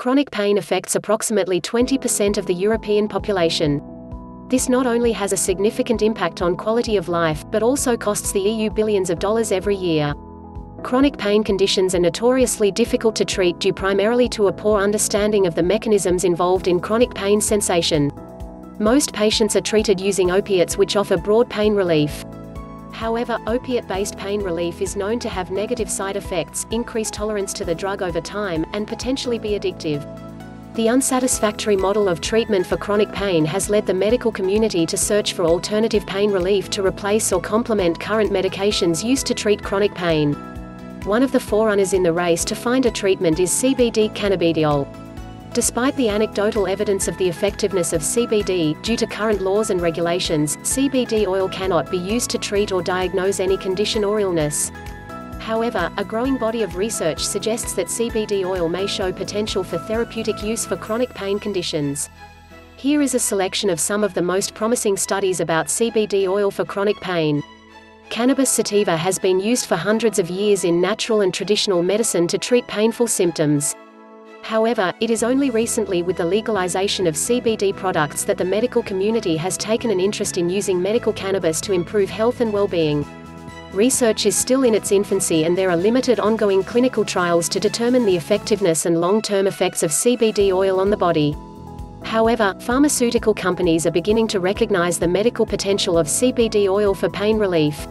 Chronic pain affects approximately 20% of the European population. This not only has a significant impact on quality of life, but also costs the EU billions of dollars every year. Chronic pain conditions are notoriously difficult to treat due primarily to a poor understanding of the mechanisms involved in chronic pain sensation. Most patients are treated using opiates which offer broad pain relief. However, opiate-based pain relief is known to have negative side effects, increased tolerance to the drug over time, and potentially be addictive. The unsatisfactory model of treatment for chronic pain has led the medical community to search for alternative pain relief to replace or complement current medications used to treat chronic pain. One of the forerunners in the race to find a treatment is CBD cannabidiol. Despite the anecdotal evidence of the effectiveness of CBD, due to current laws and regulations, CBD oil cannot be used to treat or diagnose any condition or illness. However, a growing body of research suggests that CBD oil may show potential for therapeutic use for chronic pain conditions. Here is a selection of some of the most promising studies about CBD oil for chronic pain. Cannabis sativa has been used for hundreds of years in natural and traditional medicine to treat painful symptoms. However, it is only recently with the legalization of CBD products that the medical community has taken an interest in using medical cannabis to improve health and well-being. Research is still in its infancy and there are limited ongoing clinical trials to determine the effectiveness and long-term effects of CBD oil on the body. However, pharmaceutical companies are beginning to recognize the medical potential of CBD oil for pain relief.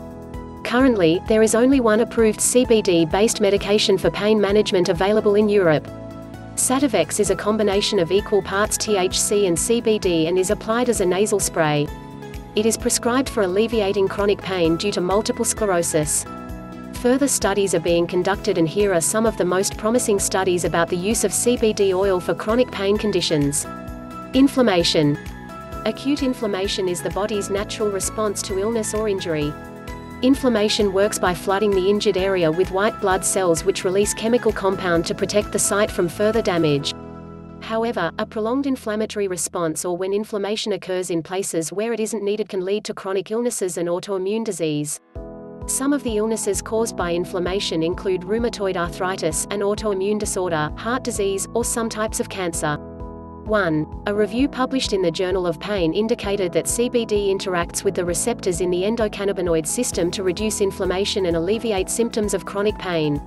Currently, there is only one approved CBD-based medication for pain management available in Europe. Sativex is a combination of equal parts THC and CBD and is applied as a nasal spray. It is prescribed for alleviating chronic pain due to multiple sclerosis. Further studies are being conducted and here are some of the most promising studies about the use of CBD oil for chronic pain conditions. Inflammation. Acute inflammation is the body's natural response to illness or injury. Inflammation works by flooding the injured area with white blood cells which release chemical compound to protect the site from further damage. However, a prolonged inflammatory response or when inflammation occurs in places where it isn't needed can lead to chronic illnesses and autoimmune disease. Some of the illnesses caused by inflammation include rheumatoid arthritis, an autoimmune disorder, heart disease, or some types of cancer. 1. A review published in the Journal of Pain indicated that CBD interacts with the receptors in the endocannabinoid system to reduce inflammation and alleviate symptoms of chronic pain.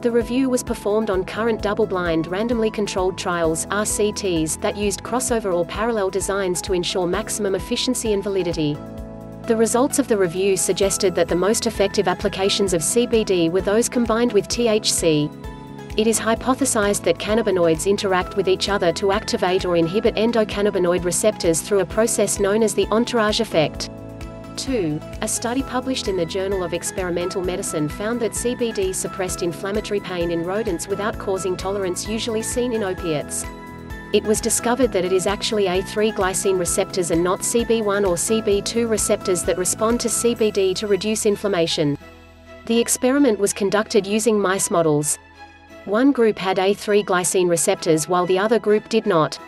The review was performed on current double-blind randomly controlled trials RCTs that used crossover or parallel designs to ensure maximum efficiency and validity. The results of the review suggested that the most effective applications of CBD were those combined with THC. It is hypothesized that cannabinoids interact with each other to activate or inhibit endocannabinoid receptors through a process known as the entourage effect. 2. A study published in the Journal of Experimental Medicine found that CBD suppressed inflammatory pain in rodents without causing tolerance usually seen in opiates. It was discovered that it is actually A3 glycine receptors and not CB1 or CB2 receptors that respond to CBD to reduce inflammation. The experiment was conducted using mice models. One group had A3 glycine receptors while the other group did not.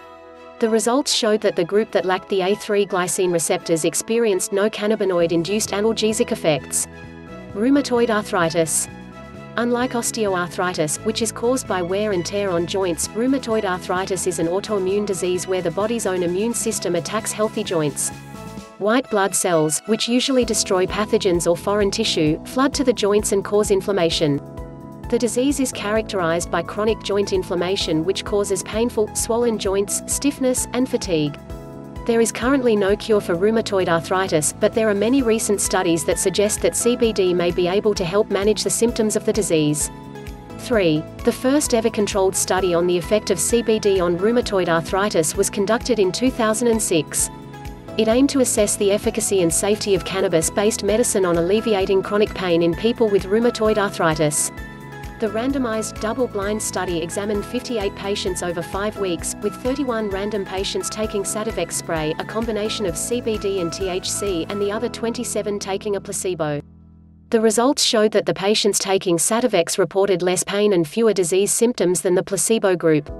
The results showed that the group that lacked the A3 glycine receptors experienced no cannabinoid-induced analgesic effects. Rheumatoid arthritis. Unlike osteoarthritis, which is caused by wear and tear on joints, rheumatoid arthritis is an autoimmune disease where the body's own immune system attacks healthy joints. White blood cells, which usually destroy pathogens or foreign tissue, flood to the joints and cause inflammation. The disease is characterized by chronic joint inflammation which causes painful, swollen joints, stiffness, and fatigue. There is currently no cure for rheumatoid arthritis, but there are many recent studies that suggest that CBD may be able to help manage the symptoms of the disease. 3. The first ever controlled study on the effect of CBD on rheumatoid arthritis was conducted in 2006. It aimed to assess the efficacy and safety of cannabis-based medicine on alleviating chronic pain in people with rheumatoid arthritis. The randomized, double-blind study examined 58 patients over five weeks, with 31 random patients taking Sativex spray, a combination of CBD and THC, and the other 27 taking a placebo. The results showed that the patients taking Sativex reported less pain and fewer disease symptoms than the placebo group.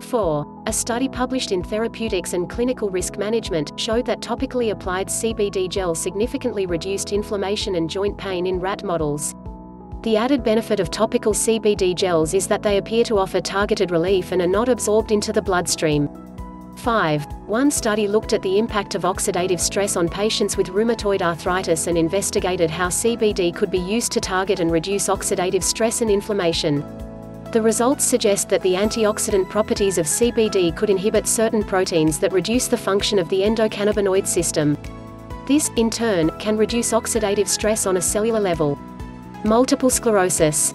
4. A study published in Therapeutics and Clinical Risk Management showed that topically applied CBD gel significantly reduced inflammation and joint pain in rat models. The added benefit of topical CBD gels is that they appear to offer targeted relief and are not absorbed into the bloodstream. 5. One study looked at the impact of oxidative stress on patients with rheumatoid arthritis and investigated how CBD could be used to target and reduce oxidative stress and inflammation. The results suggest that the antioxidant properties of CBD could inhibit certain proteins that reduce the function of the endocannabinoid system. This, in turn, can reduce oxidative stress on a cellular level. Multiple sclerosis.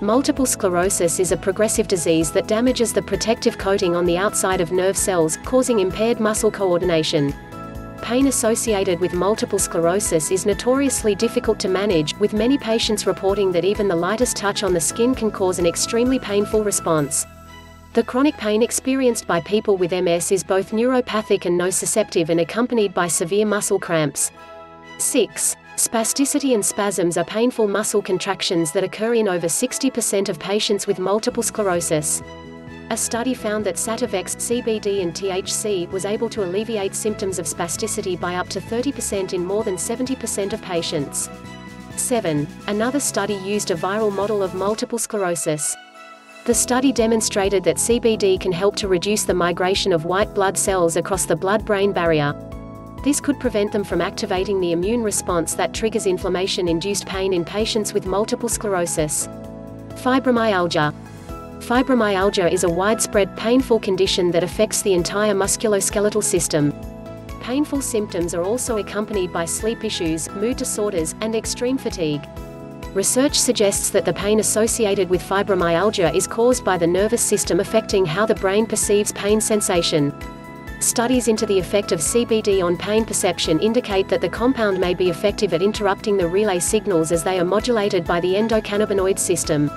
Multiple sclerosis is a progressive disease that damages the protective coating on the outside of nerve cells, causing impaired muscle coordination. Pain associated with multiple sclerosis is notoriously difficult to manage, with many patients reporting that even the lightest touch on the skin can cause an extremely painful response. The chronic pain experienced by people with MS is both neuropathic and nociceptive and accompanied by severe muscle cramps. 6. Spasticity and spasms are painful muscle contractions that occur in over 60% of patients with multiple sclerosis. A study found that Sativex, CBD and THC was able to alleviate symptoms of spasticity by up to 30% in more than 70% of patients. 7. Another study used a viral model of multiple sclerosis. The study demonstrated that CBD can help to reduce the migration of white blood cells across the blood-brain barrier. This could prevent them from activating the immune response that triggers inflammation-induced pain in patients with multiple sclerosis. Fibromyalgia. Fibromyalgia is a widespread painful condition that affects the entire musculoskeletal system. Painful symptoms are also accompanied by sleep issues, mood disorders, and extreme fatigue. Research suggests that the pain associated with fibromyalgia is caused by the nervous system affecting how the brain perceives pain sensation. Studies into the effect of CBD on pain perception indicate that the compound may be effective at interrupting the relay signals as they are modulated by the endocannabinoid system.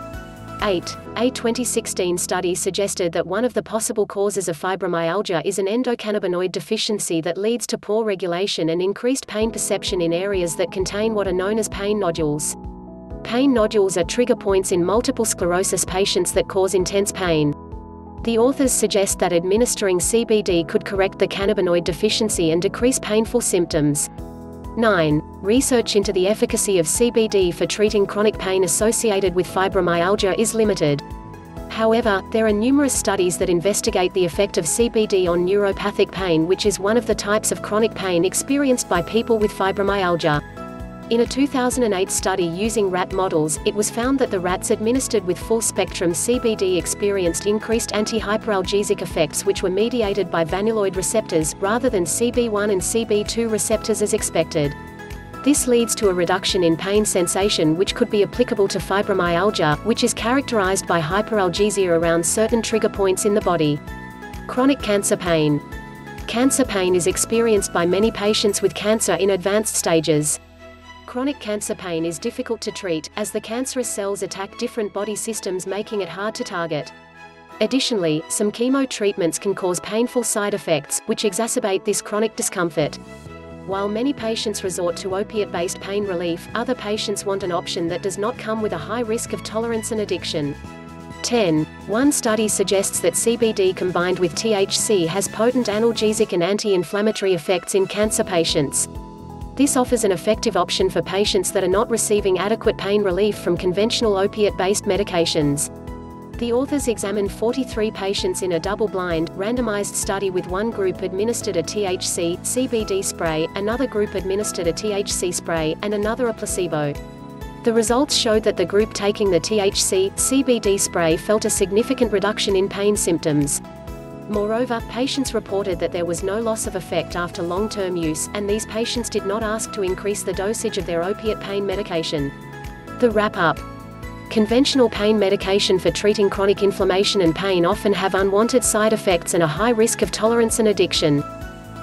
8. A 2016 study suggested that one of the possible causes of fibromyalgia is an endocannabinoid deficiency that leads to poor regulation and increased pain perception in areas that contain what are known as pain nodules. Pain nodules are trigger points in multiple sclerosis patients that cause intense pain. The authors suggest that administering CBD could correct the cannabinoid deficiency and decrease painful symptoms. 9. Research into the efficacy of CBD for treating chronic pain associated with fibromyalgia is limited. However, there are numerous studies that investigate the effect of CBD on neuropathic pain which is one of the types of chronic pain experienced by people with fibromyalgia. In a 2008 study using rat models, it was found that the rats administered with full-spectrum CBD experienced increased anti-hyperalgesic effects which were mediated by vanilloid receptors, rather than CB1 and CB2 receptors as expected. This leads to a reduction in pain sensation which could be applicable to fibromyalgia, which is characterized by hyperalgesia around certain trigger points in the body. Chronic cancer pain. Cancer pain is experienced by many patients with cancer in advanced stages. Chronic cancer pain is difficult to treat, as the cancerous cells attack different body systems making it hard to target. Additionally, some chemo treatments can cause painful side effects, which exacerbate this chronic discomfort. While many patients resort to opiate-based pain relief, other patients want an option that does not come with a high risk of tolerance and addiction. 10. One study suggests that CBD combined with THC has potent analgesic and anti-inflammatory effects in cancer patients. This offers an effective option for patients that are not receiving adequate pain relief from conventional opiate-based medications. The authors examined 43 patients in a double-blind, randomized study with one group administered a THC, CBD spray, another group administered a THC spray, and another a placebo. The results showed that the group taking the THC, CBD spray felt a significant reduction in pain symptoms. Moreover, patients reported that there was no loss of effect after long-term use, and these patients did not ask to increase the dosage of their opiate pain medication. The wrap-up. Conventional pain medication for treating chronic inflammation and pain often have unwanted side effects and a high risk of tolerance and addiction.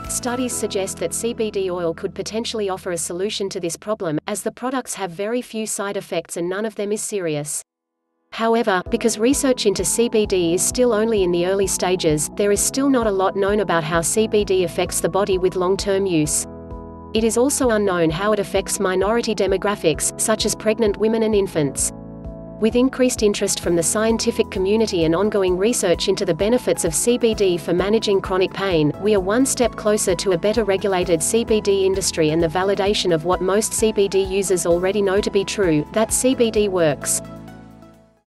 Studies suggest that CBD oil could potentially offer a solution to this problem, as the products have very few side effects and none of them is serious. However, because research into CBD is still only in the early stages, there is still not a lot known about how CBD affects the body with long-term use. It is also unknown how it affects minority demographics, such as pregnant women and infants. With increased interest from the scientific community and ongoing research into the benefits of CBD for managing chronic pain, we are one step closer to a better regulated CBD industry and the validation of what most CBD users already know to be true, that CBD works.